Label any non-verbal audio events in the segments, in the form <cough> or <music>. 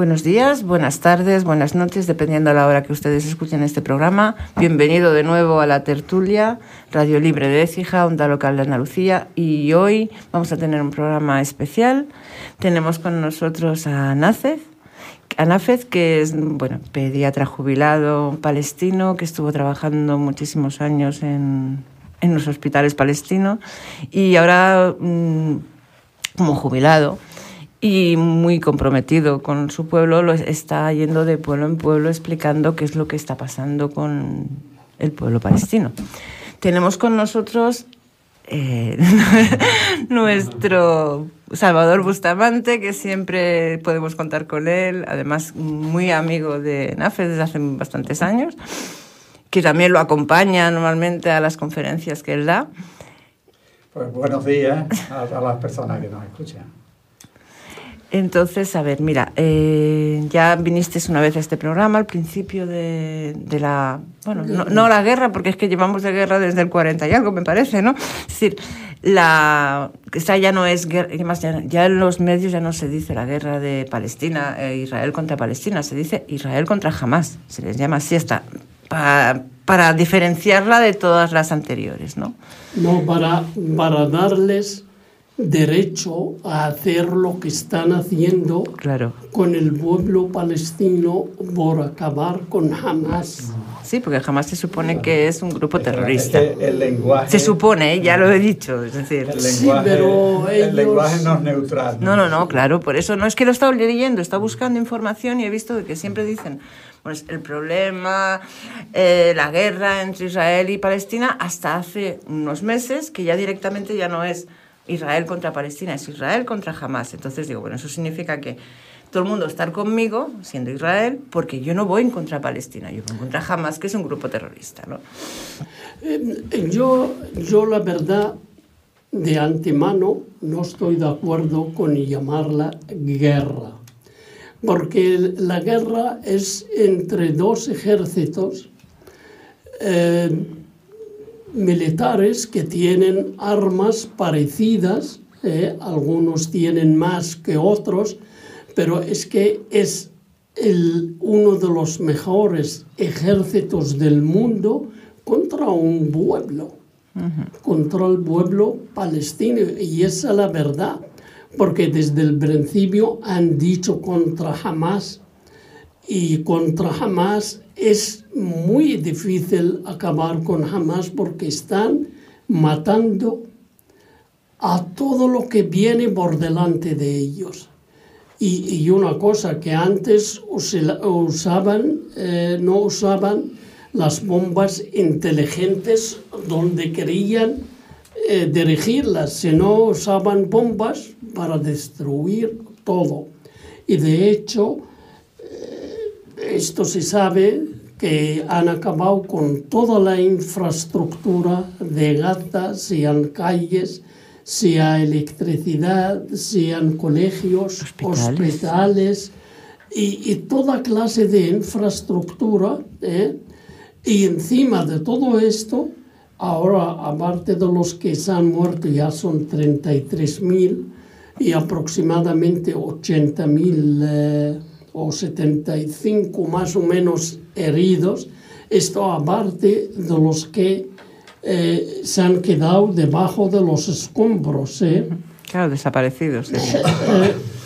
Buenos días, buenas tardes, buenas noches, dependiendo a la hora que ustedes escuchen este programa. Bienvenido de nuevo a la tertulia, Radio Libre de Écija, Onda Local de Andalucía. Y hoy vamos a tener un programa especial. Tenemos con nosotros a Nácez, Anáfez, que es bueno, pediatra jubilado palestino, que estuvo trabajando muchísimos años en, en los hospitales palestinos y ahora mm, como jubilado y muy comprometido con su pueblo, lo está yendo de pueblo en pueblo explicando qué es lo que está pasando con el pueblo palestino. Tenemos con nosotros eh, <laughs> nuestro Salvador Bustamante, que siempre podemos contar con él, además muy amigo de NAFE desde hace bastantes años, que también lo acompaña normalmente a las conferencias que él da. Pues buenos días a todas las personas que nos escuchan. Entonces, a ver, mira, eh, ya viniste una vez a este programa al principio de, la... Bueno, no, la guerra, porque es que llevamos de guerra desde el 40 y algo, me parece, ¿no? Es decir, la... Esta ya no es guerra, ya, ya en los medios ya no se dice la guerra de Palestina, eh, Israel contra Palestina, se dice Israel contra Hamas, se les llama así para, para diferenciarla de todas las anteriores, ¿no? No, para, para darles derecho a hacer lo que están haciendo claro. con el pueblo palestino por acabar con Hamas. Sí, porque Hamas se supone que es un grupo terrorista. el lenguaje, se supone, ya lo he dicho. Es decir, el lenguaje, pero el lenguaje no es neutral. No, no, no, claro, por eso no es que lo he estado leyendo, está buscando información y he visto que siempre dicen pues el problema, eh, la guerra entre Israel y Palestina, hasta hace unos meses, que ya directamente ya no es Israel contra Palestina, es Israel contra Hamas. Entonces digo, bueno, eso significa que todo el mundo estar conmigo, siendo Israel, porque yo no voy en contra Palestina, yo voy en contra Hamas, que es un grupo terrorista. ¿no? Yo, yo la verdad, de antemano, no estoy de acuerdo con llamarla guerra, porque la guerra es entre dos ejércitos. Eh, militares que tienen armas parecidas, eh, algunos tienen más que otros, pero es que es el, uno de los mejores ejércitos del mundo contra un pueblo, contra el pueblo palestino. Y esa es la verdad, porque desde el principio han dicho contra Hamas y contra Hamas es muy difícil acabar con Hamas porque están matando a todo lo que viene por delante de ellos. Y, una cosa que antes usaban, eh, no usaban las bombas inteligentes donde querían eh, dirigirlas, sino usaban bombas para destruir todo. Y de hecho, esto se sabe que han acabado con toda la infraestructura de Gaza, sean calles, sea electricidad, sean colegios, hospitales, y, toda clase de infraestructura. ¿eh? Y encima de todo esto, ahora aparte de los que se han muerto ya son 33.000 y aproximadamente 80.000 o 75 más o menos heridos, esto aparte de los que eh, se han quedado debajo de los escombros. ¿eh? Claro, desaparecidos. <laughs>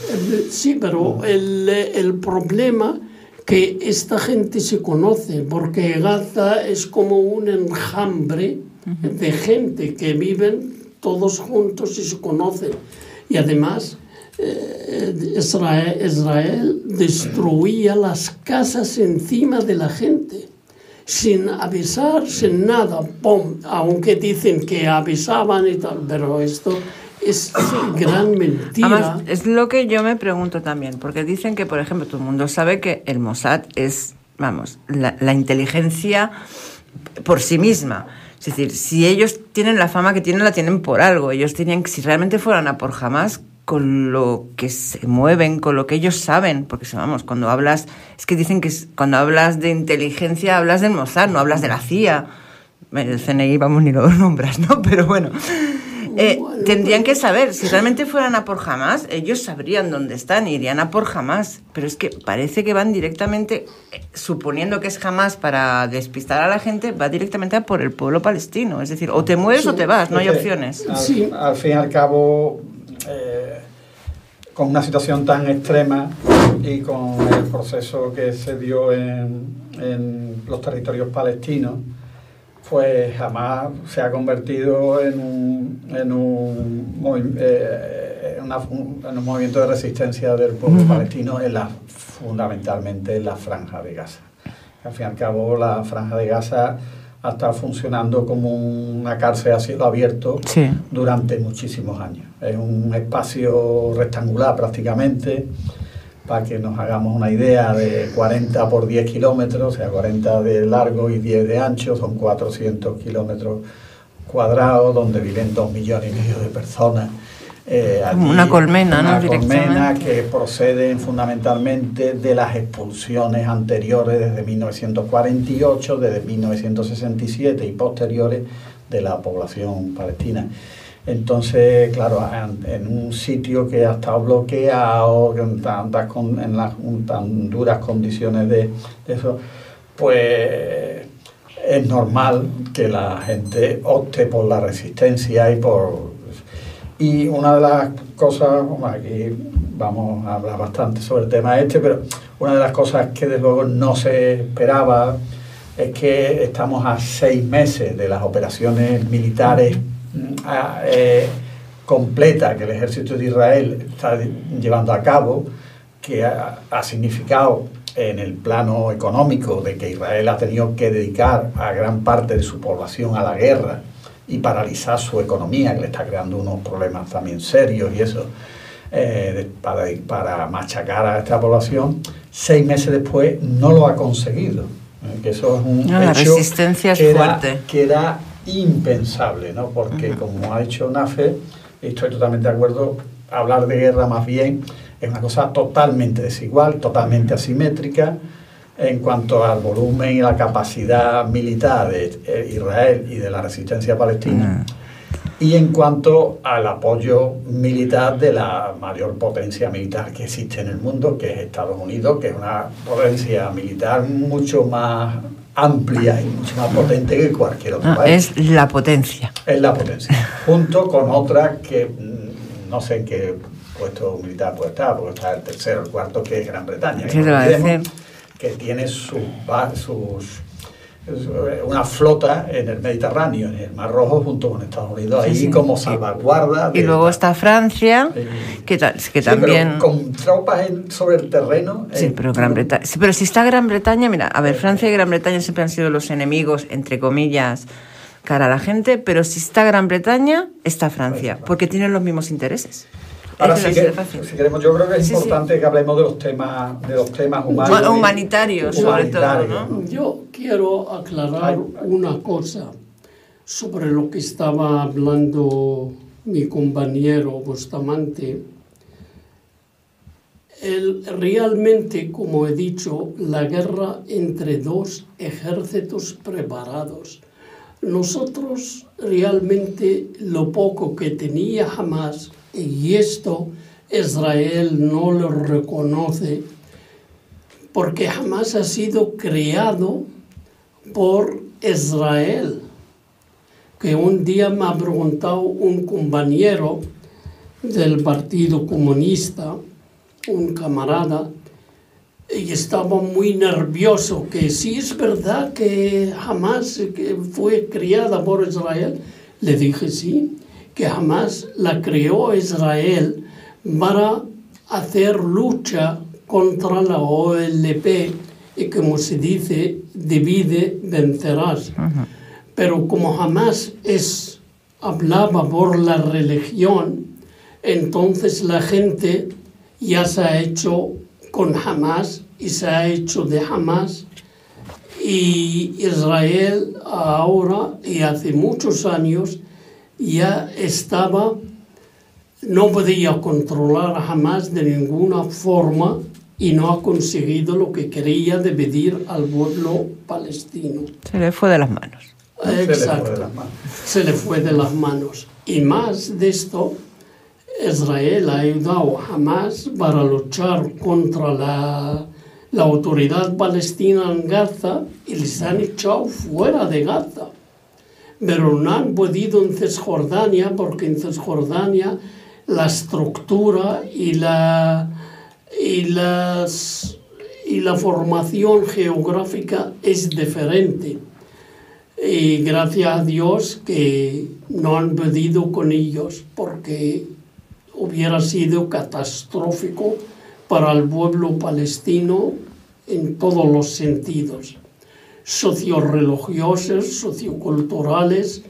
Eh, sí, pero el, el problema que esta gente se conoce, porque Gaza es como un enjambre de gente que viven todos juntos y se conocen. Y además eh, Israel, Israel destruía las casas encima de la gente sin avisar, sin nada, ¡pum! Aunque dicen que avisaban y tal, pero esto es gran mentira. es lo que yo me pregunto también, porque dicen que, por ejemplo, todo el mundo sabe que el Mossad es, vamos, la, la inteligencia por sí misma. Es decir, si ellos tienen la fama que tienen, la tienen por algo. Ellos tenían, si realmente fueran a por jamás, con lo que se mueven, con lo que ellos saben, porque vamos, cuando hablas, es que dicen que cuando hablas de inteligencia hablas del Mossad, no hablas de la CIA. El CNI, vamos, ni lo <laughs> nombras, ¿no? Pero bueno. Eh, tendrían que saber, si realmente fueran a por jamás, ellos sabrían dónde están, irían a por jamás. Pero es que parece que van directamente, eh, suponiendo que es jamás para despistar a la gente, va directamente a por el pueblo palestino. Es decir, o te mueves o te vas, no hay opciones. Al, al fin y al cabo, eh, con una situación tan extrema y con el proceso que se dio en, en los territorios palestinos, pues jamás se ha convertido en un, en un, eh, en un movimiento de resistencia del pueblo palestino en la, fundamentalmente en la franja de Gaza. Al fin y al cabo, la franja de Gaza ha estado funcionando como una cárcel a cielo abierto durante muchísimos años. Es un espacio rectangular prácticamente para que nos hagamos una idea, de 40 por 10 kilómetros, o sea, 40 de largo y 10 de ancho, son 400 kilómetros cuadrados, donde viven 2 millones y medio de personas. Eh, una colmena, una colmena que proceden fundamentalmente de las expulsiones anteriores desde 1948, desde 1967 y posteriores de la población palestina. Entonces, claro, en, un sitio que ha estado bloqueado, en tan, en las tan duras condiciones de, eso, pues es normal que la gente opte por la resistencia y por... Y una de las cosas, aquí vamos a hablar bastante sobre el tema este, pero una de las cosas que de luego no se esperaba es que estamos a seis meses de las operaciones militares eh, completa que el ejército de Israel está llevando a cabo, que ha, significado en el plano económico de que Israel ha tenido que dedicar a gran parte de su población a la guerra y paralizar su economía, que le está creando unos problemas también serios y eso, eh, para, para, machacar a esta población, seis meses después no lo ha conseguido. Eh, que eso es un la resistencia es fuerte. que da impensable, ¿no? Porque como ha dicho Nafe, estoy totalmente de acuerdo, hablar de guerra más bien es una cosa totalmente desigual, totalmente asimétrica en cuanto al volumen y la capacidad militar de eh, Israel y de la resistencia palestina. Y en cuanto al apoyo militar de la mayor potencia militar que existe en el mundo, que es Estados Unidos, que es una potencia militar mucho más amplia y mucho más potente que cualquier otro ah, país. Es la potencia. Es la potencia. Junto con otras que mm, no sé en qué puesto militar puede estar, porque está el tercero, el cuarto, que es Gran Bretaña. Que, que tiene sus, sus una flota en el Mediterráneo, en el Mar Rojo, junto con Estados Unidos, ahí como salvaguarda. Y luego está Francia, que, que también... con tropas sobre el terreno. Sí, pero, Gran Bretaña, pero si está Gran Bretaña, mira, a ver, Francia y Gran Bretaña siempre han sido los enemigos, entre comillas, cara a la gente, pero si está Gran Bretaña, está Francia, porque tienen los mismos intereses. Ahora sí que, si queremos, yo creo que es importante que hablemos de los temas, de los temas humanos. Humanitarios, sobre todo. ¿no? Yo quiero aclarar una cosa sobre lo que estaba hablando mi compañero Bustamante. El, realmente, como he dicho, la guerra entre dos ejércitos preparados. Nosotros realmente lo poco que tenía jamás y esto Israel no lo reconoce porque jamás ha sido creado por Israel. Que un día me ha preguntado un compañero del Partido Comunista, un camarada, y estaba muy nervioso, que si es verdad que jamás fue criada por Israel. Le dije sí, que jamás la creó Israel para hacer lucha contra la OLP y como se dice, divide, vencerás. Pero como jamás es, hablaba por la religión, entonces la gente ya se ha hecho con Hamas y se ha hecho de Hamas. Y Israel ahora y hace muchos años ya estaba, no podía controlar jamás de ninguna forma y no ha conseguido lo que quería dividir al pueblo palestino. Se le fue de las manos. Exacto. Se le fue de las manos. Y más de esto, Israel ha ayudado a Hamas para luchar contra la, la autoridad palestina en Gaza y les han echado fuera de Gaza. Pero no han podido en Cisjordania porque en Cisjordania la estructura y la, y las, y la formación geográfica es diferente. Y gracias a Dios que no han podido con ellos porque hubiera sido catastrófico para el pueblo palestino en todos los sentidos, socioreligiosos, socioculturales,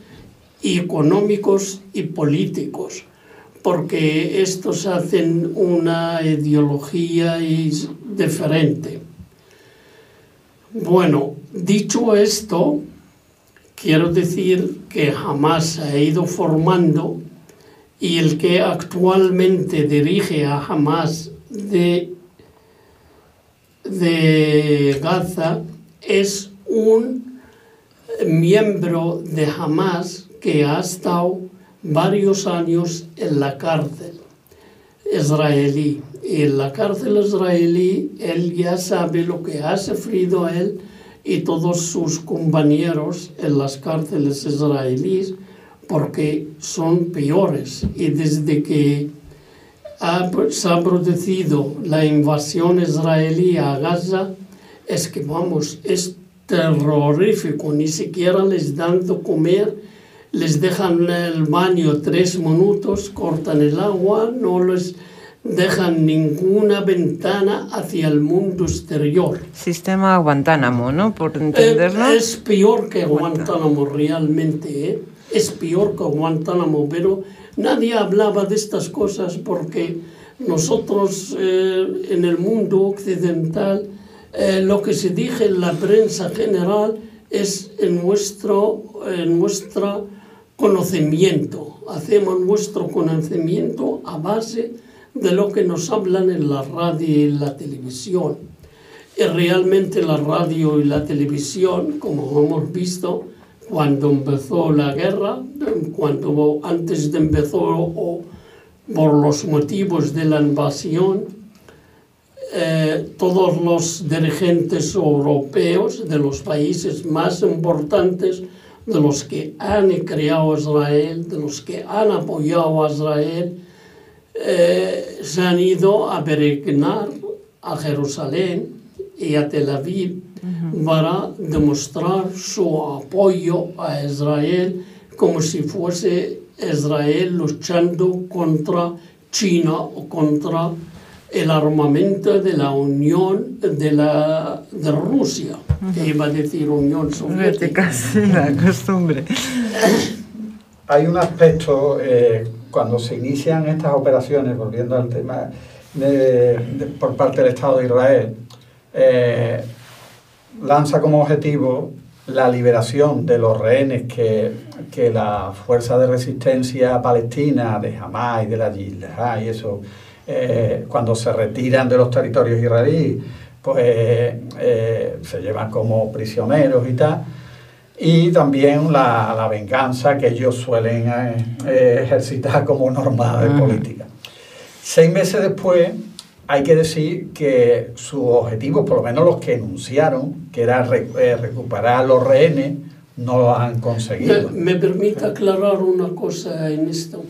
económicos y políticos, porque estos hacen una ideología diferente. Bueno, dicho esto, quiero decir que jamás se ha ido formando y el que actualmente dirige a Hamas de, de Gaza es un miembro de Hamas que ha estado varios años en la cárcel israelí. Y en la cárcel israelí él ya sabe lo que ha sufrido él y todos sus compañeros en las cárceles israelíes porque son peores y desde que se ha producido la invasión israelí a Gaza es que vamos, es terrorífico, ni siquiera les dan de comer, les dejan el baño tres minutos, cortan el agua, no les dejan ninguna ventana hacia el mundo exterior. Sistema Guantánamo, ¿no? Por entenderlo. Es, peor que Guantánamo realmente, ¿eh? es peor que Guantánamo, pero nadie hablaba de estas cosas porque nosotros eh, en el mundo occidental eh, lo que se dice en la prensa general es en nuestro, en nuestro conocimiento. Hacemos nuestro conocimiento a base de lo que nos hablan en la radio y en la televisión. Y realmente la radio y la televisión, como hemos visto, cuando empezó la guerra, cuando antes de empezar o por los motivos de la invasión, eh, todos los dirigentes europeos de los países más importantes, de los que han creado Israel, de los que han apoyado a Israel, eh, se han ido a peregrinar a Jerusalén y a Tel Aviv para demostrar su apoyo a Israel como si fuese Israel luchando contra China o contra el armamento de la Unión de, la, de Rusia, que iba a decir Unión Soviética. la costumbre. Hay un aspecto, eh, cuando se inician estas operaciones, volviendo al tema por parte del Estado de Israel, eh, lanza como objetivo la liberación de los rehenes que, que la fuerza de resistencia palestina de Hamas y de la Yisla y eso, eh, cuando se retiran de los territorios israelíes, pues eh, se llevan como prisioneros y tal. Y también la, la venganza que ellos suelen eh, ejercitar como norma de política. Seis meses después, hay que decir que sus objetivos, por lo menos los que enunciaron, que era eh, recuperar los rehenes, no lo han conseguido. Me, permite aclarar una cosa en esto.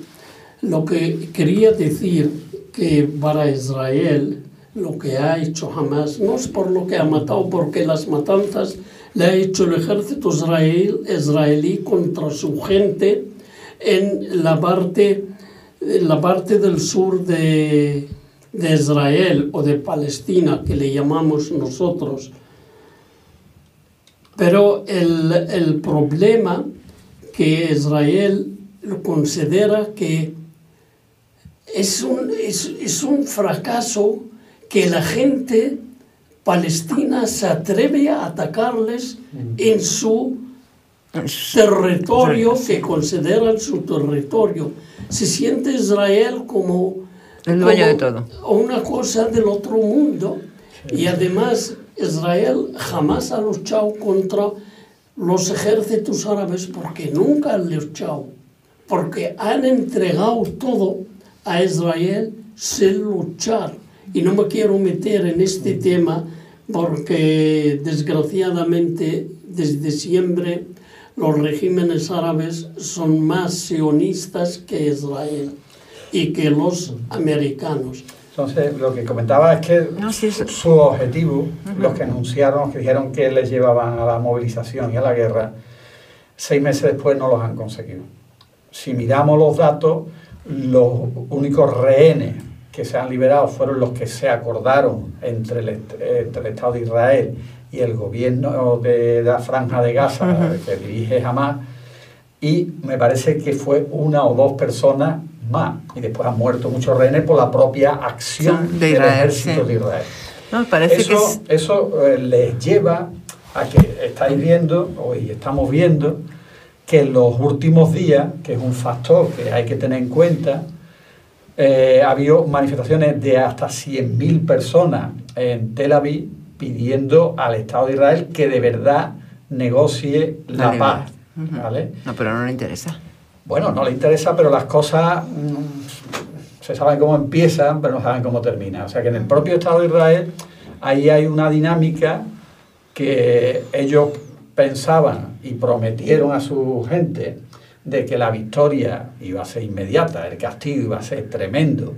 Lo que quería decir que para Israel lo que ha hecho Hamas no es por lo que ha matado, porque las matanzas le ha hecho el ejército israel, israelí contra su gente en la parte, la parte del sur de, de Israel o de Palestina, que le llamamos nosotros. Pero el, el problema que Israel considera que es un, es, es un fracaso que la gente palestina se atreve a atacarles en su territorio que consideran su territorio. Se siente Israel como el dueño de todo. Una cosa del otro mundo. Y además Israel jamás ha luchado contra los ejércitos árabes porque nunca han luchado porque han entregado todo a Israel sin luchar. Y no me quiero meter en este tema porque desgraciadamente desde siempre los regímenes árabes son más sionistas que Israel y que los americanos. Entonces, lo que comentaba es que su objetivo, los que anunciaron, que dijeron que les llevaban a la movilización y a la guerra, seis meses después no los han conseguido. Si miramos los datos, los únicos rehenes que se han liberado fueron los que se acordaron entre el, Estado de Israel y el gobierno de la Franja de Gaza, que dirige Hamas, y me parece que fue una o dos personas más. Y después han muerto muchos rehenes por la propia acción del ejército de Israel. parece eso que eso eh, les lleva a que estáis viendo, hoy estamos viendo, que en los últimos días, que es un factor que hay que tener en cuenta, eh, ha habido manifestaciones de hasta 100.000 personas en Tel Aviv pidiendo al Estado de Israel que de verdad negocie la, paz. ¿vale? No, pero no le interesa. Bueno, no le interesa, pero las cosas mm, se saben cómo empiezan, pero no saben cómo terminan. O sea que en el propio Estado de Israel ahí hay una dinámica que ellos pensaban y prometieron a su gente de que la victoria iba a ser inmediata, el castigo iba a ser tremendo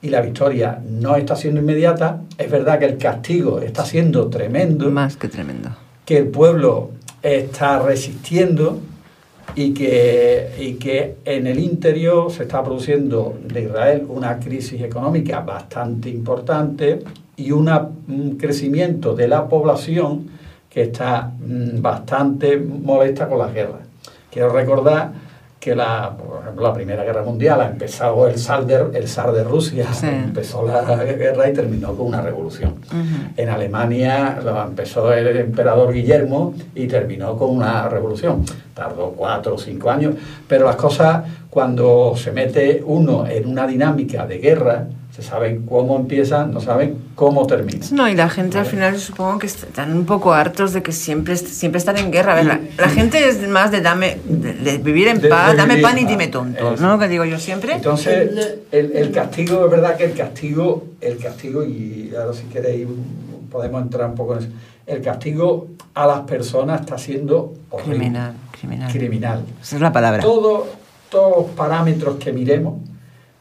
y la victoria no está siendo inmediata, es verdad que el castigo está siendo tremendo. Más que tremendo. Que el pueblo está resistiendo y que, y que en el interior se está produciendo de Israel una crisis económica bastante importante y un crecimiento de la población que está mm, bastante molesta con las guerras. Quiero recordar que la, por ejemplo, la Primera Guerra Mundial ha empezado el zar de, el zar de Rusia, <laughs> empezó la guerra y terminó con una revolución. En Alemania lo empezó el emperador Guillermo y terminó con una revolución. Tardó cuatro o cinco años, pero las cosas, cuando se mete uno en una dinámica de guerra, saben cómo empiezan, no saben cómo terminan. No, y la gente al final supongo que están un poco hartos de que siempre, siempre están en guerra. la, gente es más de dame de, vivir en paz, dame pan y dime tonto, ¿no? Que digo yo siempre. Entonces, el, el, castigo, es verdad que el castigo, el castigo, y ahora si queréis podemos entrar un poco en eso, el castigo a las personas está siendo criminal, criminal. Criminal. Esa es la palabra. Todo, todos los parámetros que miremos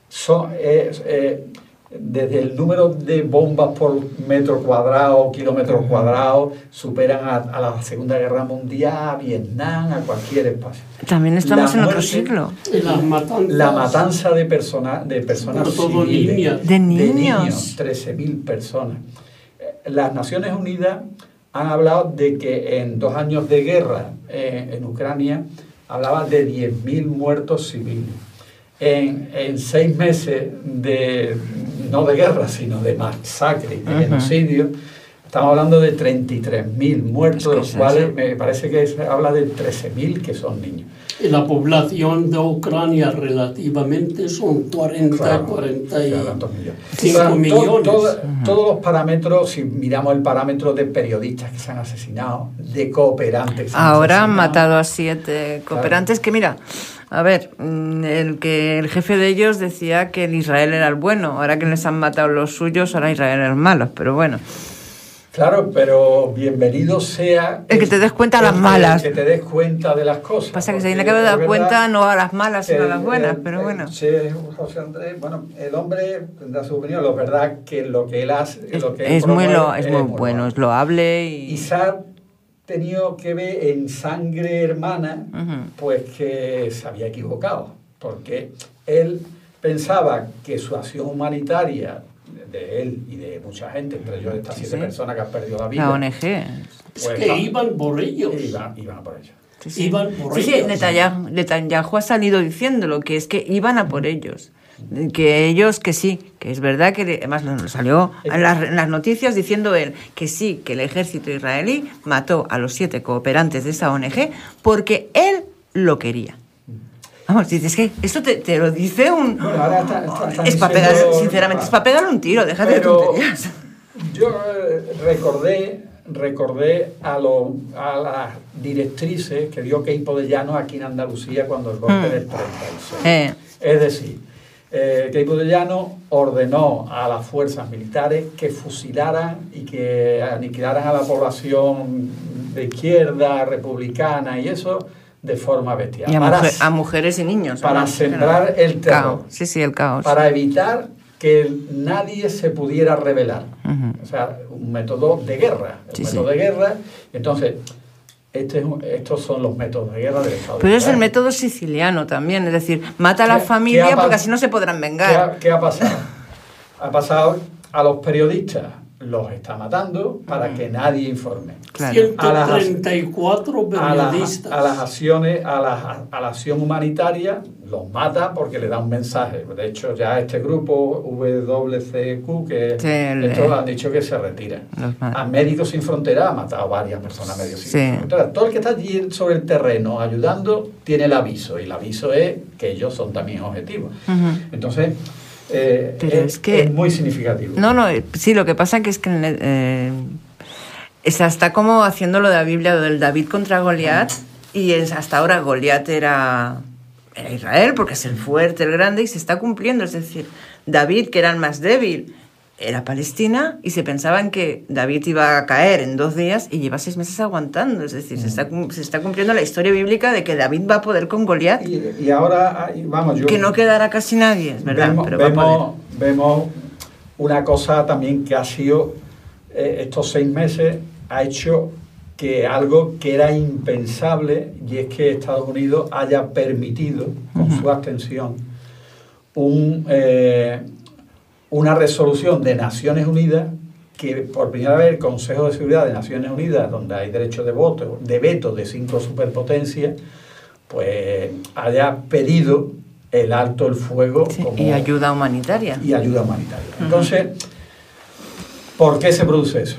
son... Eh, desde el número de bombas por metro cuadrado, kilómetro cuadrado, superan a, la Segunda Guerra Mundial, a Vietnam, a cualquier espacio. También estamos en otro siglo. La matanza de, personas de personas civiles, de niños. De 13.000 personas. Eh, las Naciones Unidas han hablado de que en dos años de guerra eh, en Ucrania hablaba de 10.000 muertos civiles. En, en, seis meses de no de guerra, sino de masacre y de genocidio, estamos hablando de 33.000 muertos, de los cuales me parece que se habla de 13.000 que son niños. Y la población de Ucrania relativamente son 40, 45 millones. todos los parámetros, si miramos el parámetro de periodistas que se han asesinado, de cooperantes. Ahora han matado a siete cooperantes que mira, a ver, mm, el que el jefe de ellos decía que el Israel era el bueno, ahora que les han matado los suyos, ahora Israel era el malo, pero bueno. Claro, pero bienvenido sea... El que te des cuenta de las malas. Que te des cuenta de las cosas. Pasa que se tiene que dar cuenta no a las malas, sino a las buenas, pero bueno. Sí, José Andrés, bueno, el hombre tendrá su opinión, lo verdad que lo que él hace... Es, lo que es muy, lo, es, muy bueno, es loable y... Y tenido que ver en sangre hermana, pues que se había equivocado, porque él pensaba que su acción humanitaria de él y de mucha gente, entre ellos estas siete personas que han perdido la vida. La ONG. Pues, que iban por ellos. Iban, iban por ellos. Sí, Iban por sí, ellos. Netanyahu, Netanyahu ha salido diciéndolo, que es que iban a por ellos que ellos que sí, que es verdad que además salió en las, noticias diciendo él que sí, que el ejército israelí mató a los siete cooperantes de esa ONG porque él lo quería. Vamos, dices que esto te, lo dice un... es para pegar, sinceramente, es para pegarle un tiro, déjate de tonterías. Yo eh, recordé recordé a, lo- a las directrices que dio Queipo de Llano aquí en Andalucía cuando el golpe Mm. del 36. Eh, Es decir, eh, de Llano ordenó a las fuerzas militares que fusilaran y que aniquilaran a la población de izquierda, republicana y eso de forma bestial. y a, Para- mujer- a mujeres y niños. para ¿no? sembrar el terror. Caos. Sí, sí, el caos. para evitar que nadie se pudiera rebelar. O sea, un método de guerra. Un Sí, método sí. de guerra. Entonces, este es un- estos son los métodos de guerra del Estado. Pero de es el Israel. método siciliano también, es decir, mata a la ¿Qué- familia porque así no se podrán ¿Qué vengar. ha, qué ha pasado? Ha pasado a los periodistas, los está matando para que nadie informe. Claro. A las- 134 A las, periodistas. a las acciones, a la, a la acción humanitaria, los mata porque le da un mensaje. De hecho, ya este grupo, WCQ, que Sí, estos han dicho que se retira. A Médicos Sin Fronteras ha matado a varias personas a Médicos Sí. Sin Fronteras. Todo el que está allí sobre el terreno ayudando tiene el aviso. Y el aviso es que ellos son también objetivos. Entonces, eh, Pero es, es que- es muy significativo. No, no, eh, sí, lo que pasa que es que eh, es hasta como haciendo lo de la Biblia, lo del David contra Goliat, y es hasta ahora Goliat era, era Israel, porque es el fuerte, el grande, y se está cumpliendo. Es decir, David, que era el más débil, era Palestina, y se pensaban que David iba a caer en dos días y lleva seis meses aguantando. Es decir, se, está, cum- se está cumpliendo la historia bíblica de que David va a poder con Goliat, Y, y ahora, vamos, yo... que no quedará casi nadie, es verdad, pero vemos, vemos una cosa también que ha sido eh, estos seis meses ha hecho que algo que era impensable y es que Estados Unidos haya permitido con su abstención un, eh, una resolución de Naciones Unidas que por primera vez el Consejo de Seguridad de Naciones Unidas, donde hay derecho de voto, de veto de cinco superpotencias, pues haya pedido el alto el fuego Sí, como- y ayuda humanitaria. y ayuda humanitaria. Entonces, ¿por qué se produce eso?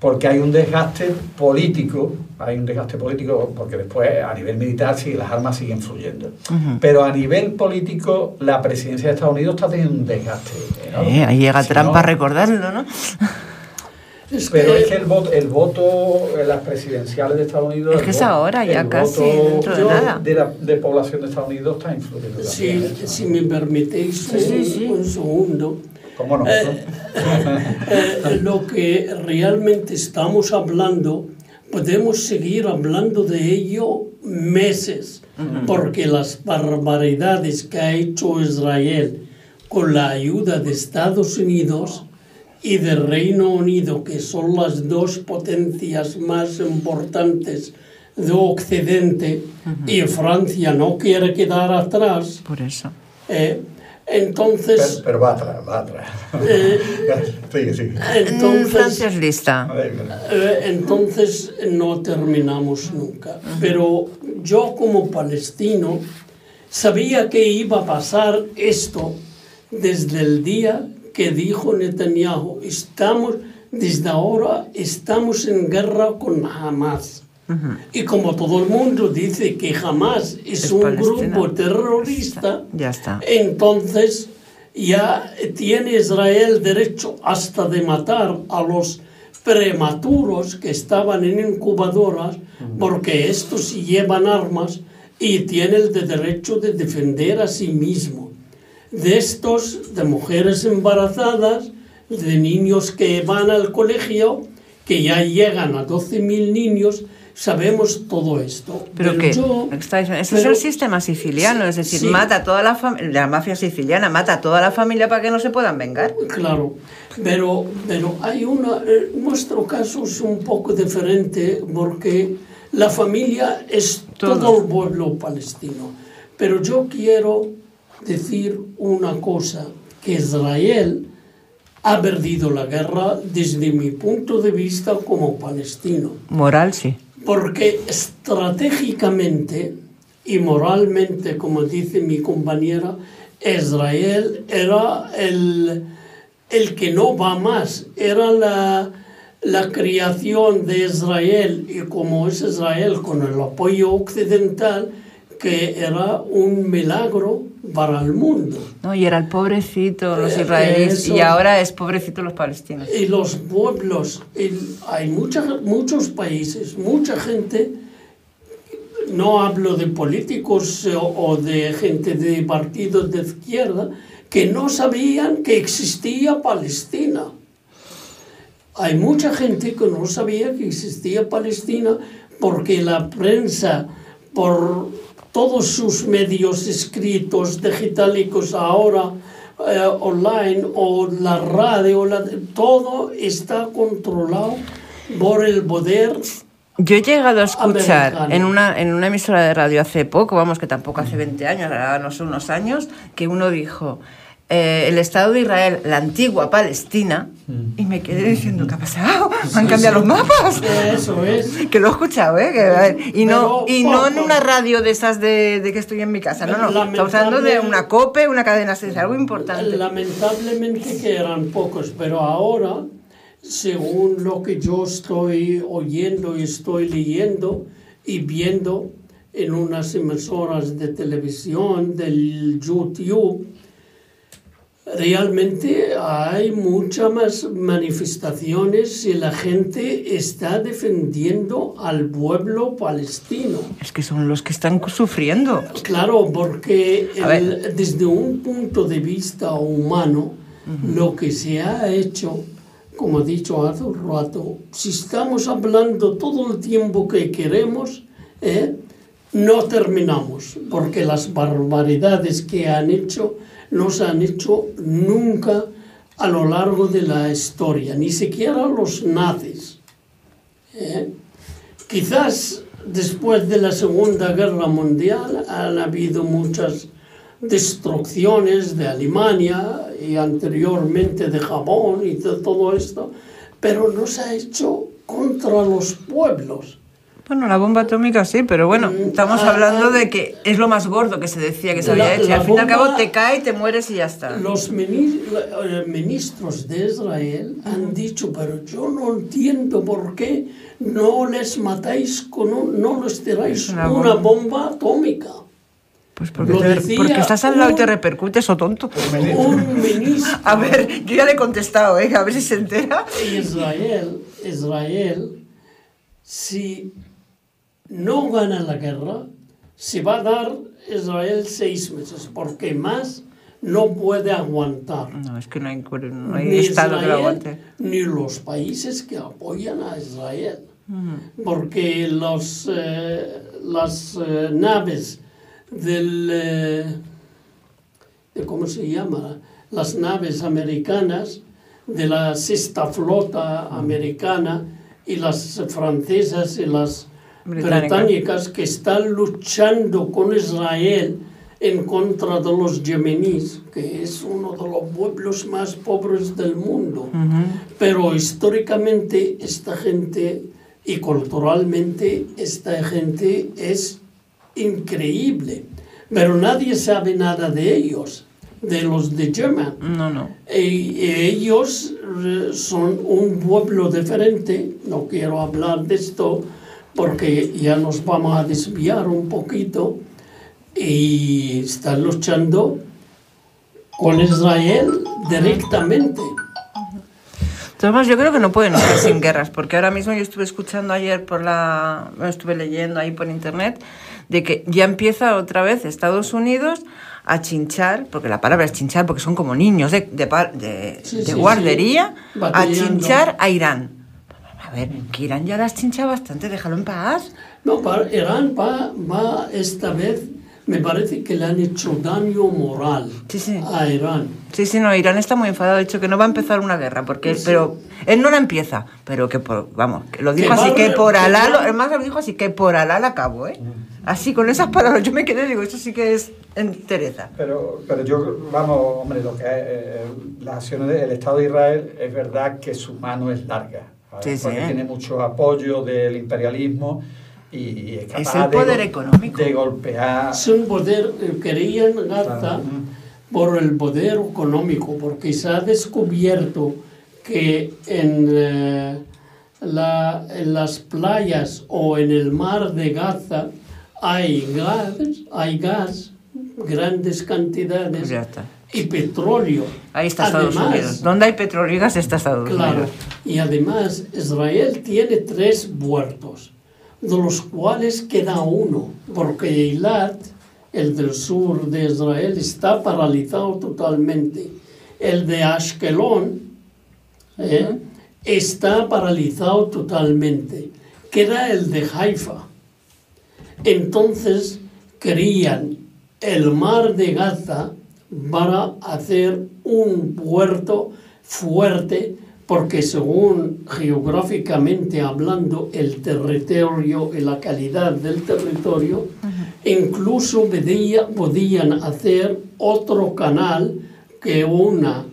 Porque hay un desgaste político, hay un desgaste político porque después a nivel militar sí, las armas siguen fluyendo. Pero a nivel político la presidencia de Estados Unidos está teniendo un desgaste. Eh, ahí llega Si Trump no- para recordarlo, ¿no? <laughs> Es Pero es que el voto, el voto en las presidenciales de Estados Unidos. Es que es voto- ahora, ya casi, voto dentro de nada. De la de población de Estados Unidos está influyendo si, también. ¿eh? si me permitéis Sí, sí, un, sí. un segundo, ¿Cómo no? Eh, eh, lo que realmente estamos hablando, podemos seguir hablando de ello meses, porque las barbaridades que ha hecho Israel con la ayuda de Estados Unidos y de Reino Unido, que son las dos potencias más importantes de Occidente, y Francia no quiere quedar atrás, Por eso. eh, entonces... pero va atrás, va atrás. eh, <laughs> sigue, sigue. Mm, entonces Francia es lista. Eh, entonces no terminamos nunca. Pero yo como palestino sabía que iba a pasar esto desde el día que dijo Netanyahu, estamos, desde ahora estamos en guerra con Hamas. Y como todo el mundo dice que Hamas es, Es un Palestina. grupo terrorista, Ya está. entonces ya tiene Israel derecho hasta de matar a los prematuros que estaban en incubadoras porque estos llevan armas y tienen el de derecho de defender a sí mismo. De estos, de mujeres embarazadas, de niños que van al colegio, que ya llegan a 12.000 niños, sabemos todo esto. Pero que yo- ese es pero- el sistema siciliano, es decir, Sí. mata a toda la familia, la mafia siciliana mata a toda la familia para que no se puedan vengar. Claro, pero, pero hay una, eh, nuestro caso es un poco diferente porque la familia es Todo. todo el pueblo palestino. Pero yo quiero decir una cosa, que Israel ha perdido la guerra desde mi punto de vista como palestino Moral sí. Porque estratégicamente y moralmente, como dice mi compañera, Israel era el, el que no va más, era la, la creación de Israel. Y como es Israel con el apoyo occidental, que era un milagro para el mundo. No, y era el pobrecito los israelíes Eso. y ahora es pobrecito los palestinos. Y los pueblos, y hay mucha- muchos países, mucha gente, no hablo de políticos eh, o de gente de partidos de izquierda, que no sabían que existía Palestina. Hay mucha gente que no sabía que existía Palestina porque la prensa, por todos sus medios escritos, digitálicos ahora, eh, online, o la radio, la- todo está controlado por el poder. Yo he llegado a escuchar Americano. en una, en una emisora de radio hace poco, vamos, que tampoco hace 20 años, ahora no son unos años, que uno dijo, eh, el Estado de Israel, la antigua Palestina, y me quedé diciendo, ¿qué ha pasado? ¿Han cambiado los mapas? Eso es. Que lo he escuchado, ¿eh? Que, a ver, y no, y no en una radio de esas de, de que estoy en mi casa, no, no. Estamos hablando de una COPE, una cadena, es algo importante. Lamentablemente que eran pocos, pero ahora, según lo que yo estoy oyendo y estoy leyendo y viendo en unas emisoras de televisión, del YouTube, realmente hay muchas más manifestaciones y la gente está defendiendo al pueblo palestino. Es que son los que están sufriendo. Claro, porque el- desde un punto de vista humano, lo que se ha hecho, como he dicho hace un rato, si estamos hablando todo el tiempo que queremos, ¿eh? no terminamos, porque las barbaridades que han hecho no se han hecho nunca a lo largo de la historia, ni siquiera los nazis. ¿eh? Quizás después de la Segunda Guerra Mundial han habido muchas destrucciones de Alemania y anteriormente de Japón y de todo esto, pero no se ha hecho contra los pueblos. Bueno, la bomba atómica sí, pero bueno, Mm, estamos ah, hablando ah. de que es lo más gordo que se decía que se La- había hecho. Y la al fin y al cabo bomba- te cae, te mueres y ya está. Los eh, ministros de Israel han dicho, pero yo no entiendo por qué no les matáis con un, no les tiráis Una una, bomba. bomba atómica. Pues porque, te- estás al lado y te repercutes o tonto. Un ministro <laughs> A ver, yo ya le he contestado, ¿eh? A ver si se entera. Israel, Israel, si no gana la guerra, se va a dar Israel seis meses, porque más no puede aguantar. No, es que no hay, no hay Ni estado que lo Israel, aguante. ni los países que apoyan a Israel. Porque los, eh, las eh, naves del... eh, de ¿Cómo se llama? Las naves americanas de la sexta flota americana y las francesas y las Británicas. que están luchando con Israel en contra de los yemeníes, que es uno de los pueblos más pobres del mundo. Pero históricamente esta gente y culturalmente esta gente es increíble. Pero nadie sabe nada de ellos, de los de Yemen. No, no. Y ellos eh, son un pueblo diferente, no quiero hablar de esto porque ya nos vamos a desviar un poquito, y están luchando con Israel directamente. Entonces, yo creo que no pueden estar sin guerras, porque ahora mismo yo estuve escuchando ayer por la. bueno, estuve leyendo ahí por internet de que ya empieza otra vez Estados Unidos a chinchar, porque la palabra es chinchar, porque son como niños de, de, par- de- Sí, de sí, guardería, sí. a chinchar a Irán. A ver, que Irán ya las chincha bastante, déjalo en paz. No, para Irán va, va esta vez, me parece que le han hecho daño moral Sí, sí. a Irán. Sí, sí, no, Irán está muy enfadado, ha dicho que no va a empezar una guerra, porque pero él no la empieza, pero que por, vamos, que lo dijo Que así, va- que por que Alá, va- lo, además lo dijo así, que por Alá la acabo, ¿eh? Así, con esas palabras, yo me quedé, digo, eso sí que es en Teresa. Pero, pero yo, vamos, hombre, lo que es, eh, las acciones del Estado de Israel es verdad que su mano es larga, ¿vale? Sí, sí. porque tiene mucho apoyo del imperialismo y, y es capaz Es el de poder go- económico. de golpear. Es un poder, querían Gaza Claro. por el poder económico, porque se ha descubierto que en, eh, la- en las playas o en el mar de Gaza hay gas, hay gas, grandes cantidades Ya está. Y petróleo. Ahí está Estados Además, Unidos. Donde hay petróleo y gas está Estados Claro, Unidos. y además Israel tiene tres puertos, de los cuales queda uno, porque Eilat, el del sur de Israel, está paralizado totalmente. El de Ashkelon ¿eh? está paralizado totalmente. Queda el de Haifa. Entonces querían el mar de Gaza para hacer un puerto fuerte porque según geográficamente hablando el territorio y la calidad del territorio, incluso podía- podían hacer otro canal que una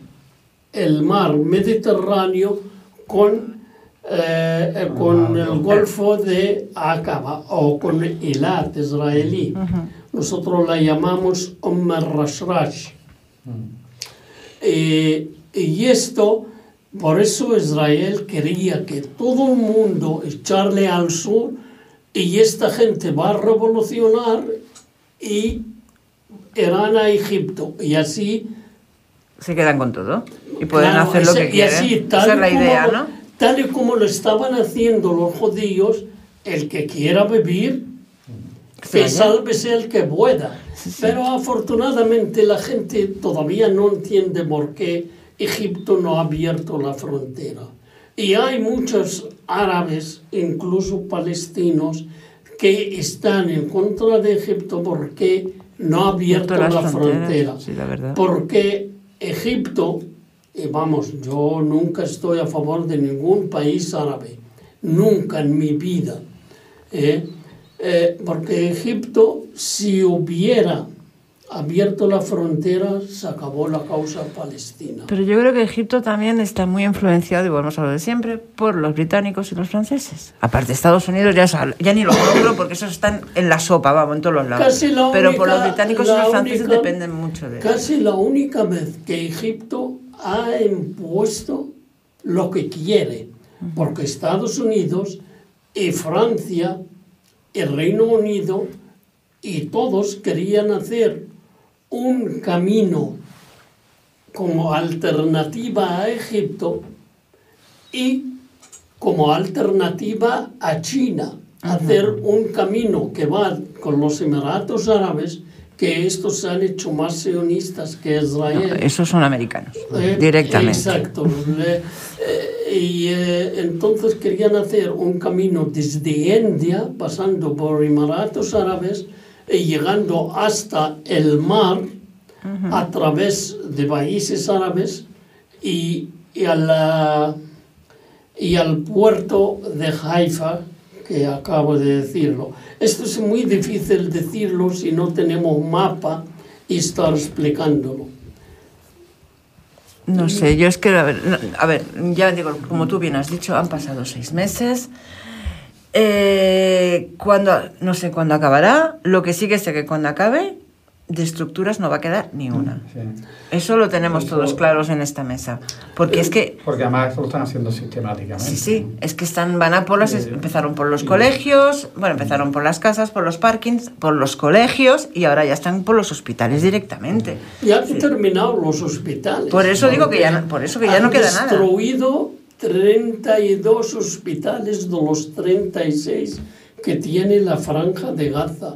el mar Mediterráneo con, eh, con el Golfo de Aqaba o con Eilat israelí. Nosotros la llamamos Omer Rashrash. Eh, y esto, por eso Israel quería que todo el mundo echarle al sur y esta gente va a revolucionar y irán a Egipto. Y así Se quedan con todo. Y pueden Claro, hacer lo ese- que y quieren. así, Esa tal es la como idea, lo- ¿no? Tal y como lo estaban haciendo los judíos, el que quiera vivir, que sálvese el que pueda. Pero afortunadamente la gente todavía no entiende por qué Egipto no ha abierto la frontera. Y hay muchos árabes, incluso palestinos, que están en contra de Egipto porque no ha abierto la frontera. sí, la. Porque Egipto, y vamos, yo nunca estoy a favor de ningún país árabe, nunca en mi vida. ¿eh? Eh, porque Egipto, si hubiera abierto la frontera, se acabó la causa palestina. Pero yo creo que Egipto también está muy influenciado, y volvemos a lo de siempre, por los británicos y los franceses. Aparte, Estados Unidos ya, ya ni lo nombro porque esos están en la sopa, vamos, en todos los lados. La Pero por los única- británicos y los franceses única- dependen mucho de Casi la única vez que Egipto ha impuesto lo que quiere, porque Estados Unidos y Francia, el Reino Unido y todos querían hacer un camino como alternativa a Egipto y como alternativa a China, hacer un camino que va con los Emiratos Árabes, que estos se han hecho más sionistas que Israel. Esos son americanos, Eh, directamente. Exacto. Eh, y eh, entonces querían hacer un camino desde India, pasando por Emiratos Árabes y llegando hasta el mar a través de países árabes y, y, a la- y al puerto de Haifa, que acabo de decirlo. Esto es muy difícil decirlo si no tenemos mapa y estar explicándolo. No sé, yo es que, a ver, a ver, ya digo, como tú bien has dicho, han pasado seis meses. Eh, cuando, no sé cuándo acabará, lo que sí que sé que cuando acabe, de estructuras no va a quedar ni una. Sí. Eso lo tenemos Eso- todos claros en esta mesa. Porque es que, Porque además lo están haciendo sistemáticamente. sí, sí, es que están, van a por las, empezaron por los colegios, bueno, empezaron por las casas, por los parkings, por los colegios y ahora ya están por los hospitales directamente. Ya han terminado los hospitales. Por eso digo que ya no- por eso que ya Han no queda nada. destruido 32 hospitales de los 36 que tiene la franja de Gaza.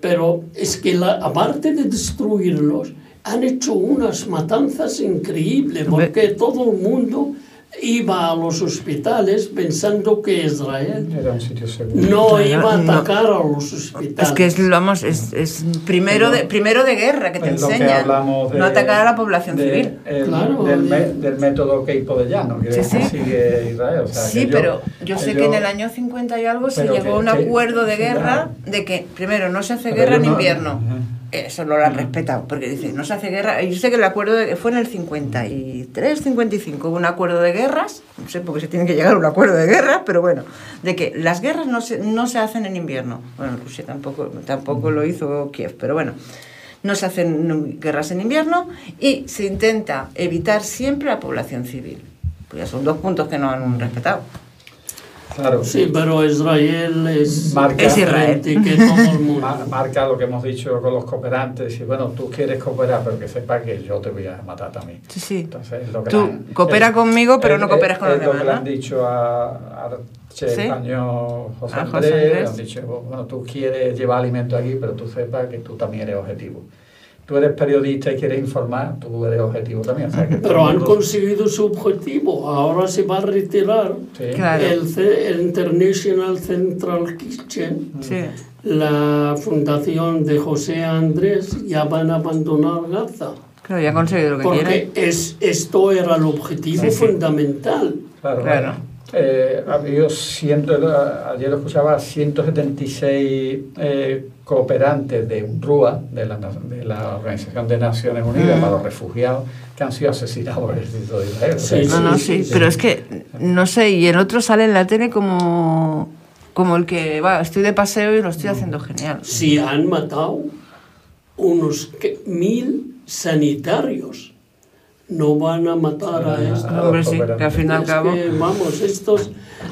Pero es que la- aparte de destruirlos, han hecho unas matanzas increíbles porque todo el mundo iba a los hospitales pensando que Israel Era un sitio seguro. no iba a no. atacar a los hospitales. Es que es, vamos, es, es primero, de, primero de guerra que te que enseñan. de- no atacar a la población de- civil. el- Claro, del, de- me- del método Keipo-de-Llano, que Sí, sí. sigue Israel. o sea, Sí, que pero yo sé que en ellos- el año 50 y algo se llegó a un que- que- acuerdo de guerra claro. de que, primero, no se hace Pero guerra en no- invierno. Eso no lo han respetado, porque dice, no se hace guerra. Yo sé que el acuerdo de, fue en el 53, 55, hubo un acuerdo de guerras, no sé por qué se tiene que llegar a un acuerdo de guerra, pero bueno, de que las guerras no se, no se hacen en invierno. Bueno, Rusia tampoco, tampoco lo hizo Kiev, pero bueno, no se hacen guerras en invierno y se intenta evitar siempre la población civil. Pues ya son dos puntos que no han respetado. Claro. Sí, pero Israel es, Marca- Es Israel. que todo el mundo. <laughs> Ma- Marca lo que hemos dicho con los cooperantes, y bueno, tú quieres cooperar, pero que sepa que yo te voy a matar también. Sí, sí. Entonces, es lo que Tú han- coopera es- conmigo, pero es- no cooperas con es los lo que demás, le han dicho a, a Che Sí. Español José A José Andrés, le Andrés. han dicho, bueno, tú quieres llevar alimento aquí, pero tú sepas que tú también eres objetivo. Tú eres periodista y quieres informar, tú eres objetivo también. o sea, que Pero han mundo- conseguido su objetivo. Ahora se va a retirar Sí. Claro. el, el International Central Kitchen. Sí. La fundación de José Andrés ya van a abandonar Gaza. Claro, ya ha conseguido lo que Porque quiere. es, esto era el objetivo Sí, sí. fundamental. Claro, Claro. Eh, ha habido ciento, ayer lo escuchaba, 176 eh, cooperantes de UNRWA, de la, de la Organización de Naciones Unidas Mm. para los Refugiados, que han sido asesinados por el ejército de Israel. Sea, Sí, No, no, sí, sí, sí. pero es que, no sé, y el otro sale en la tele como, como el que, va, estoy de paseo y lo estoy haciendo genial. Si han matado unos que- mil sanitarios, no van a matar a Sí, estos. Hombre, sí, que al fin y al Es cabo... que, vamos, estos,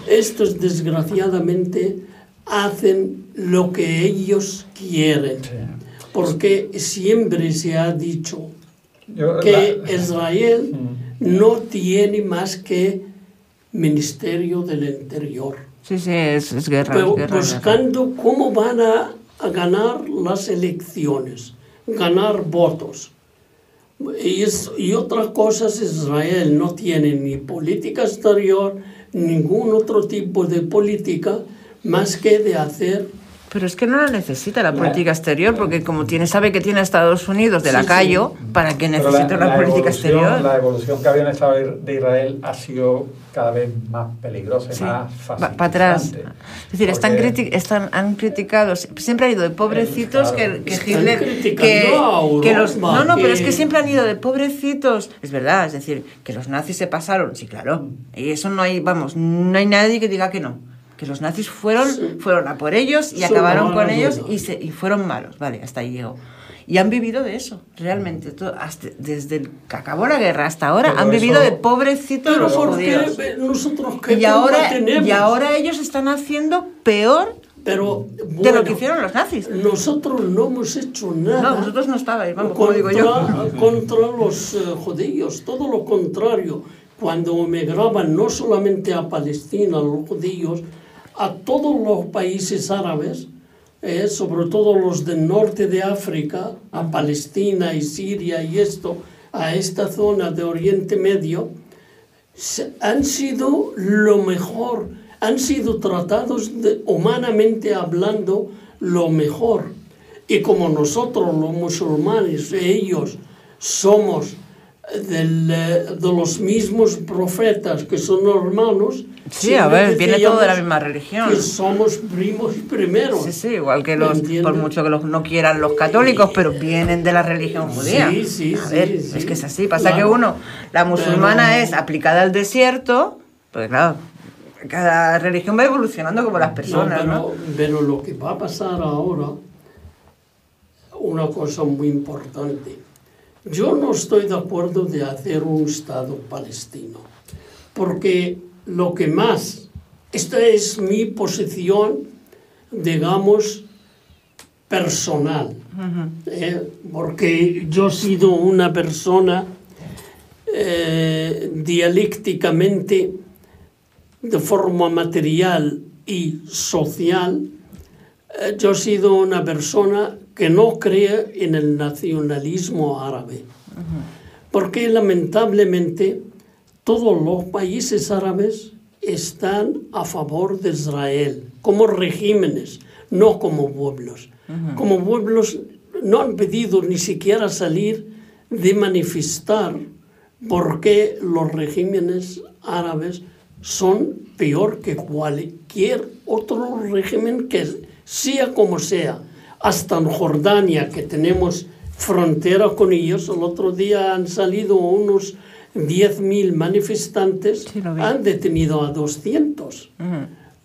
estos desgraciadamente hacen lo que ellos quieren, Sí. porque siempre se ha dicho Yo, que la- Israel <laughs> Mm. no tiene más que Ministerio del Interior, Sí, sí, es, es guerra. pero es guerra, buscando cómo van a, a ganar las elecciones, ganar votos. Y, es- y otra cosa es Israel no tiene ni política exterior, ningún otro tipo de política más que de hacer Pero es que no la necesita la política exterior, porque como tiene, sabe que tiene a Estados Unidos de Sí, lacayo, ¿para qué necesita la- una la política exterior? La evolución que había en el Estado de Israel ha sido cada vez más peligrosa y Sí, más para atrás. Es decir, están, criti- están han criticado, siempre ha ido de pobrecitos Claro. que, que Hitler... Que, que los, no, no, pero es que siempre han ido de pobrecitos. Es verdad, es decir, que los nazis se pasaron, sí, claro. Y eso no hay, vamos, no hay nadie que diga que no. Que los nazis fueron, Sí. fueron a por ellos y Son acabaron con ellos y, se, y fueron malos. Vale, hasta ahí llegó. Y han vivido de eso, realmente. todo- hasta- desde el que acabó la guerra hasta ahora, Pero han vivido eso- de pobrecitos Pero los ¿por qué judíos. nosotros qué Y ahora, tenemos? y ahora ellos están haciendo peor Pero de lo bueno, que hicieron los nazis. nosotros no hemos hecho nada. No, vosotros no estabais, vamos, como contra, digo yo. contra los eh, judíos, todo lo contrario. Cuando emigraban no solamente a Palestina los judíos, a todos los países árabes, eh, sobre todo los del norte de África, a Palestina y Siria y esto, a esta zona de Oriente Medio, han sido lo mejor, han sido tratados de- humanamente hablando lo mejor. Y como nosotros los musulmanes, ellos somos del, eh, de los mismos profetas que son hermanos, Sí, a ver, viene todo de la misma religión. Que somos primos y primeros. Sí, sí, igual que ¿Me los, por mucho que los no quieran los católicos, pero vienen de la religión judía. Sí, sí, A ver, sí. es que es así. Pasa Claro. que uno, la musulmana Pero- es aplicada al desierto, pues claro, cada religión va evolucionando como las personas, No, ¿no? pero lo que va a pasar ahora, una cosa muy importante. Yo no estoy de acuerdo de hacer un Estado palestino, porque lo que más, esta es mi posición, digamos, personal, ¿eh? porque yo he sido una persona eh, dialécticamente de forma material y social, eh, yo he sido una persona que no cree en el nacionalismo árabe. Porque lamentablemente todos los países árabes están a favor de Israel, como regímenes, no como pueblos. Como pueblos no han pedido ni siquiera salir de manifestar porque los regímenes árabes son peor que cualquier otro régimen que sea como sea. Hasta en Jordania, que tenemos frontera con ellos, el otro día han salido unos 10.000 manifestantes, Sí, han detenido a 200 Ujú.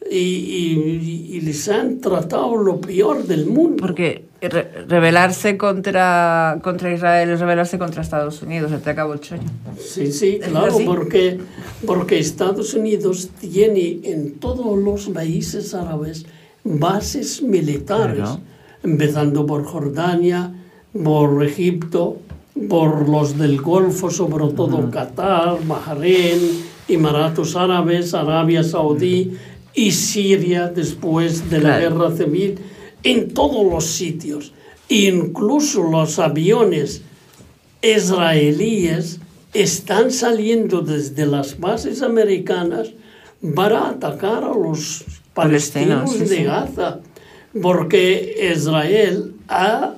y, y- y les han tratado lo peor del mundo. Porque re- rebelarse contra, contra Israel es rebelarse contra Estados Unidos. Se te acabó el chollo. Sí, sí, ¿Es claro, porque, porque Estados Unidos tiene en todos los países árabes bases militares, Claro. Empezando por Jordania, por Egipto, por los del Golfo, sobre todo Qatar, Bahrein, Emiratos Árabes, Arabia Saudí y Siria después de la guerra civil, en todos los sitios. Incluso los aviones israelíes están saliendo desde las bases americanas para atacar a los Palestinos, palestinos sí, de sí. Porque Israel ha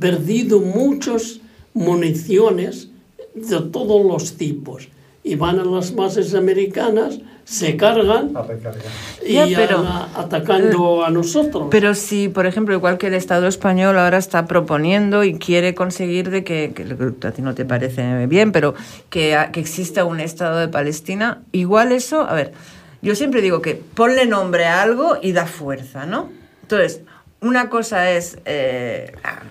perdido muchas municiones de todos los tipos y van a las bases americanas, se cargan A recargar. y Ya, pero- a- atacando a nosotros. Pero si, por ejemplo, igual que el Estado español ahora está proponiendo y quiere conseguir de que, que a ti no te parece bien, pero que, que exista un Estado de Palestina, igual eso, a ver, yo siempre digo que ponle nombre a algo y da fuerza, ¿no? Entonces, una cosa es eh, ah,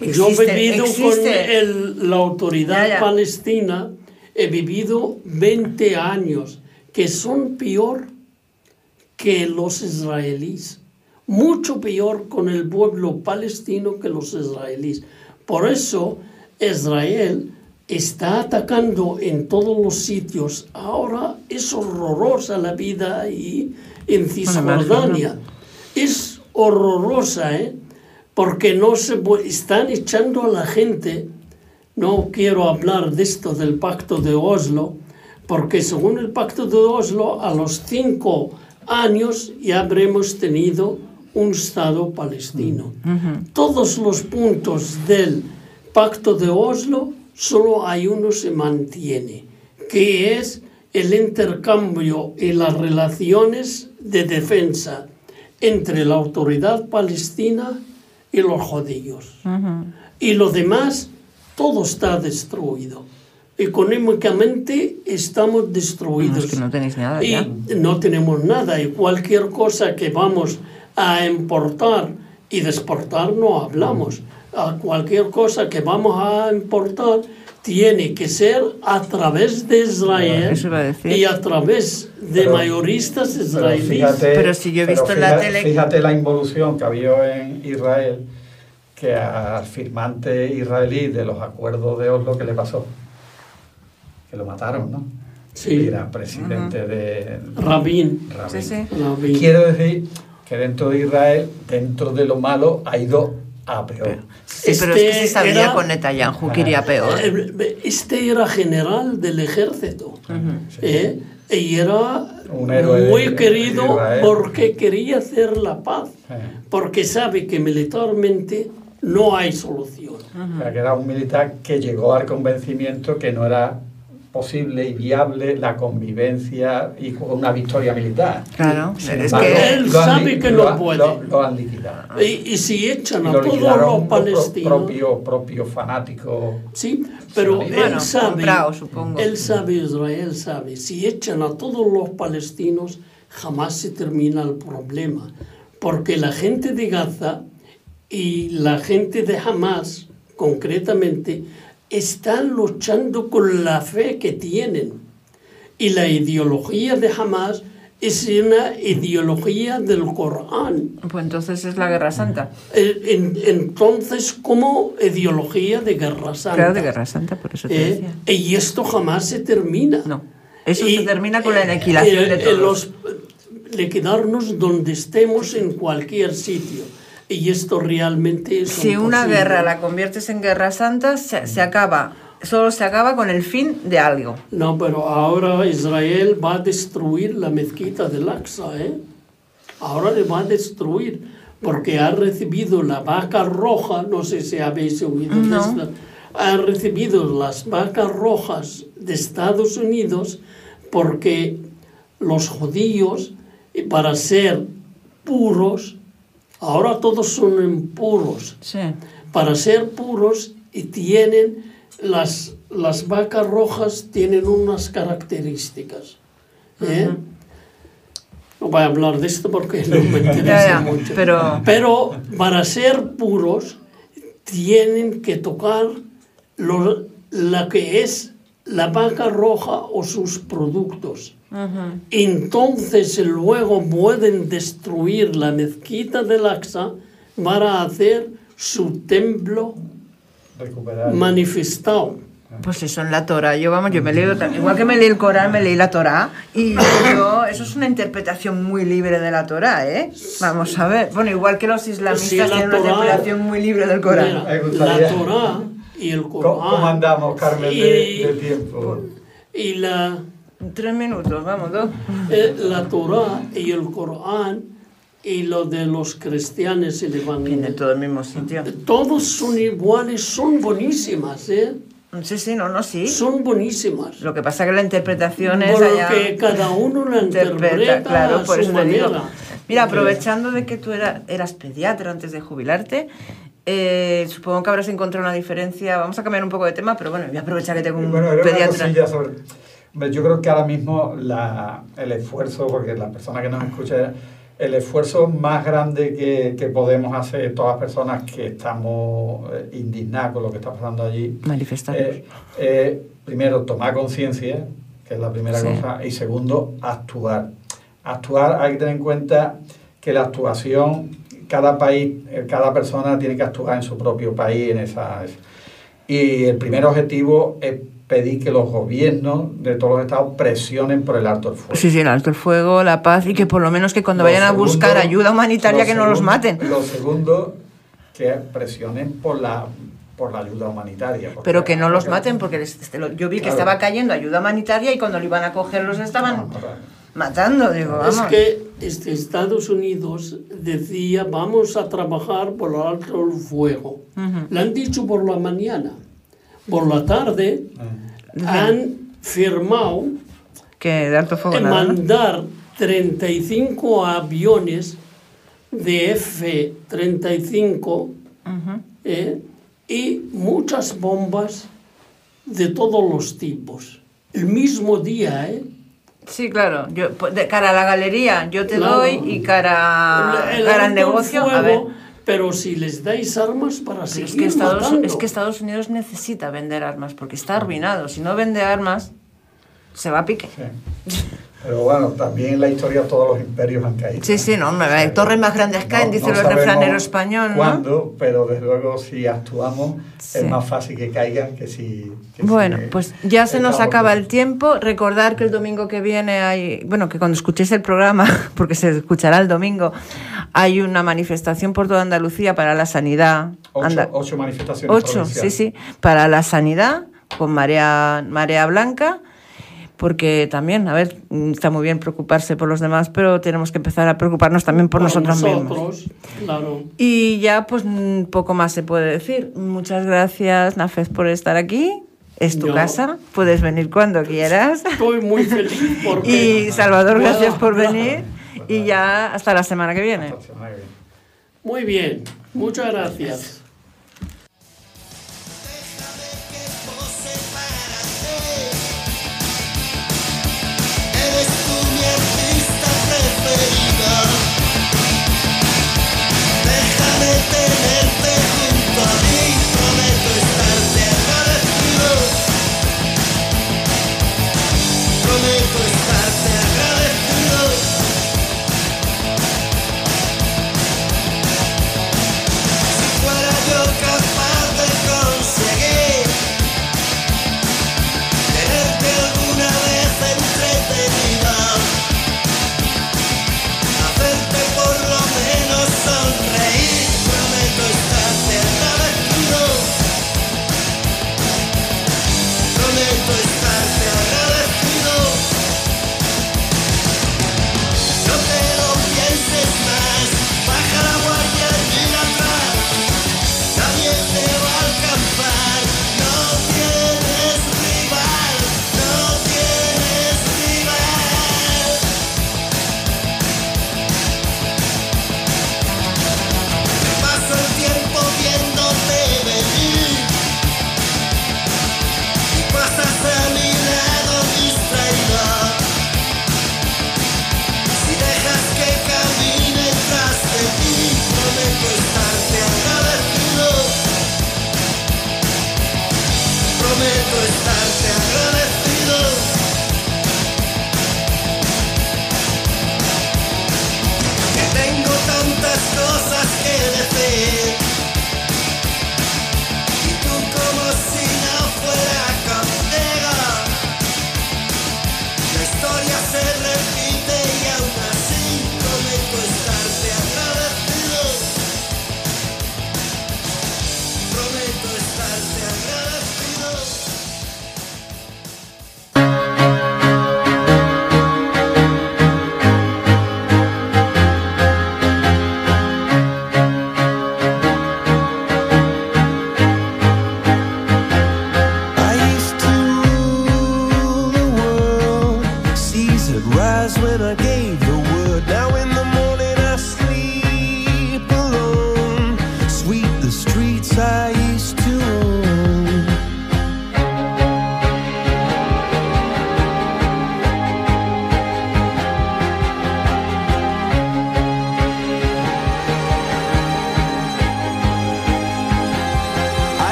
Yo he existe- vivido con el- la autoridad Ya, ya. palestina, he vivido 20 años, que son peor que los israelíes, mucho peor con el pueblo palestino que los israelíes. Por eso Israel está atacando en todos los sitios. Ahora es horrorosa la vida ahí en Cisjordania. Es horrorosa, ¿eh? Porque no se están echando a la gente. No quiero hablar de esto del pacto de Oslo, porque según el pacto de Oslo, a los cinco años ya habremos tenido un Estado palestino. Todos los puntos del pacto de Oslo, solo hay uno se mantiene, que es el intercambio y las relaciones de defensa entre la autoridad palestina y los judíos. Y lo demás, todo está destruido. Económicamente estamos destruidos. No, es que no tenéis nada y ya. no tenemos nada. Y cualquier cosa que vamos a importar y de exportar no hablamos. A cualquier cosa que vamos a importar tiene que ser a través de Israel Eso iba a decir. y a través de Pero- mayoristas Pero israelíes. fíjate, Pero si yo he visto en la fíjate- tele- Fíjate la involución que había en Israel, que al firmante israelí de los acuerdos de Oslo, ¿qué le pasó? Que lo mataron, ¿no? Sí. Era presidente de Rabin. Rabin. Sí, sí. Rabin. Quiero decir que dentro de Israel, dentro de lo malo, ha ido a peor. Sí, pero es que Este se sabía era- con Netanyahu que iría peor. Eh, Este era general del ejército. Sí. ¿eh? Y era Un héroe de- muy de querido Israel. porque quería hacer la paz. Eh. Porque sabe que militarmente no hay solución. O sea, que era un militar que llegó al convencimiento que no era posible y viable la convivencia y una victoria militar. Claro, Sin es embargo, que- Él sabe li- que lo no puede. Lo, lo han liquidado. Y, y si echan Y a lo todos los los pro- palestinos, propio, propio fanático. sí, pero él Bueno, sabe, comprado, supongo. él sabe, Israel sabe, si echan a todos los palestinos, jamás se termina el problema, porque la gente de Gaza y la gente de Hamas, concretamente, están luchando con la fe que tienen. Y la ideología de Hamas es una ideología del Corán. Pues entonces es la Guerra Santa. Eh, en- entonces, como ideología de Guerra Santa. Claro, de Guerra Santa, por eso te Eh, decía. y esto jamás se termina. No. Eso Y, se termina con la eh, aniquilación eh, de eh, todos. los- liquidarnos donde estemos en cualquier sitio. Y esto realmente es Si una guerra la conviertes en Guerra Santa, se, se acaba. Solo se acaba con el fin de algo. No, pero ahora Israel va a destruir la mezquita del Aqsa, ¿eh? Ahora le va a destruir, porque ha recibido la vaca roja, no sé si habéis oído de No. esto, ha recibido las vacas rojas de Estados Unidos porque los judíos, para ser puros, ahora todos son impuros, Sí. para ser puros y tienen las, las vacas rojas tienen unas características. ¿eh? No voy a hablar de esto porque no me <laughs> interesa Ya, ya, mucho. pero- Pero para ser puros tienen que tocar lo, la que es la vaca roja o sus productos. Entonces luego pueden destruir la mezquita del Aqsa para hacer su templo Recuperar. manifestado. Pues eso en la Torah. Yo, vamos, yo me tam- igual que me leí el Corán, me leí la Torah. Y yo, eso es una interpretación muy libre de la Torah, ¿eh? Vamos a ver. Bueno, igual que los islamistas Sí, tienen una Torá- interpretación muy libre del Corán. Mira, la Torah y el ¿Cómo, Corán. cómo andamos, Carmen, de, y, de tiempo? y la, Tres minutos, vamos, dos. eh, la Torah y el Corán y lo de los cristianos y el Viene Evangelio. todo el mismo sitio. Todos son iguales, son buenísimas, ¿eh? Sí, sí, no, no, sí. Son buenísimas. Lo que pasa es que la interpretación es Porque allá... cada uno la interpreta, interpreta claro, a por su eso te digo. manera. Mira, aprovechando de que tú era- eras pediatra antes de jubilarte, eh, supongo que habrás encontrado una diferencia. Vamos a cambiar un poco de tema, pero bueno, voy a aprovechar que tengo un Bueno, una pediatra. sobre... Yo creo que ahora mismo la, el esfuerzo, porque la persona que nos escucha, el esfuerzo más grande que, que podemos hacer todas las personas que estamos eh, indignadas con lo que está pasando allí, Manifestarnos. eh, eh, primero, tomar conciencia, que es la primera Sí. cosa, y segundo, actuar. Actuar, hay que tener en cuenta que la actuación, cada país, eh, cada persona tiene que actuar en su propio país, en esa... Y el primer objetivo es pedir que los gobiernos de todos los estados presionen por el alto el fuego. Sí, sí, el alto el fuego, la paz y que por lo menos que cuando Lo vayan a buscar ayuda humanitaria que no los maten. Lo segundo, que presionen por la, por la ayuda humanitaria. Pero que no los porque- maten porque les- este, lo- yo vi que Claro. estaba cayendo ayuda humanitaria y cuando lo iban a coger los estaban matando. Digo, Es vamos. que este Estados Unidos decía vamos a trabajar por el alto el fuego. Ujú. Lo han dicho por la mañana. Por la tarde han firmado Que de alto fuego mandar 35 aviones de F-35 Ujú. ¿eh? y muchas bombas de todos los tipos. El mismo día, ¿eh? Sí, claro. Yo, de cara a la galería, yo te Claro. doy y cara, El- el cara al negocio, a fuego, ver. Pero si les dais armas para Pero seguir es que, Estados, matando. es que Estados Unidos necesita vender armas porque está arruinado. Si no vende armas, se va a pique. Sí. Pero bueno, también en la historia todos los imperios han caído. Sí, sí, no, hombre, hay torres más grandes caen, dice el sabemos refranero español, ¿no? cuándo, pero desde luego si actuamos Sí. es más fácil que caigan que si... que si Bueno, pues ya se nos acaba el tiempo. Recordar que el domingo que viene hay, bueno, que cuando escuchéis el programa, <laughs> porque se escuchará el domingo, hay una manifestación por toda Andalucía para la sanidad. Ocho, Anda- ocho manifestaciones Ocho, sí, sí, para la sanidad con marea, marea blanca, porque también, a ver, mm, está muy bien preocuparse por los demás, pero tenemos que empezar a preocuparnos también por, nosotros, mismos. nosotros, claro. Y ya, pues mm, poco más se puede decir. Muchas gracias, Nafez, por estar aquí. Es tu Yo- casa, puedes venir cuando quieras. Estoy muy feliz porque... <laughs> Y Salvador, gracias por venir. Y ya hasta la semana que viene. Muy bien, muchas gracias. when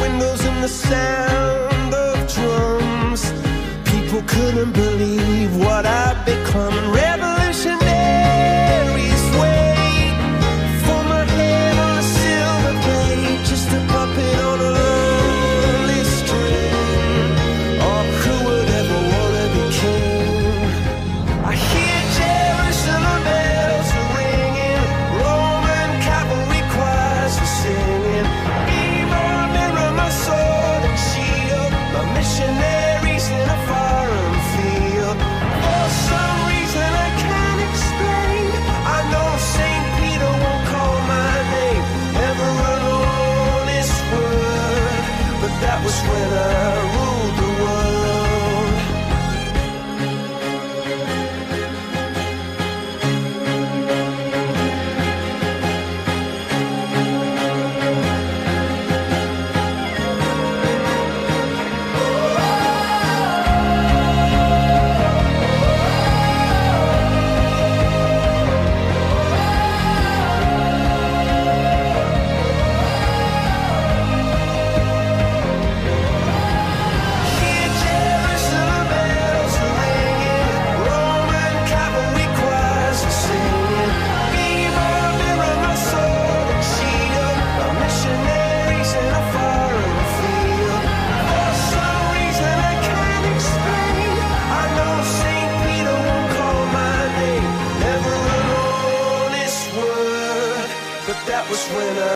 windows and the sound of drums. People couldn't believe what I'd become.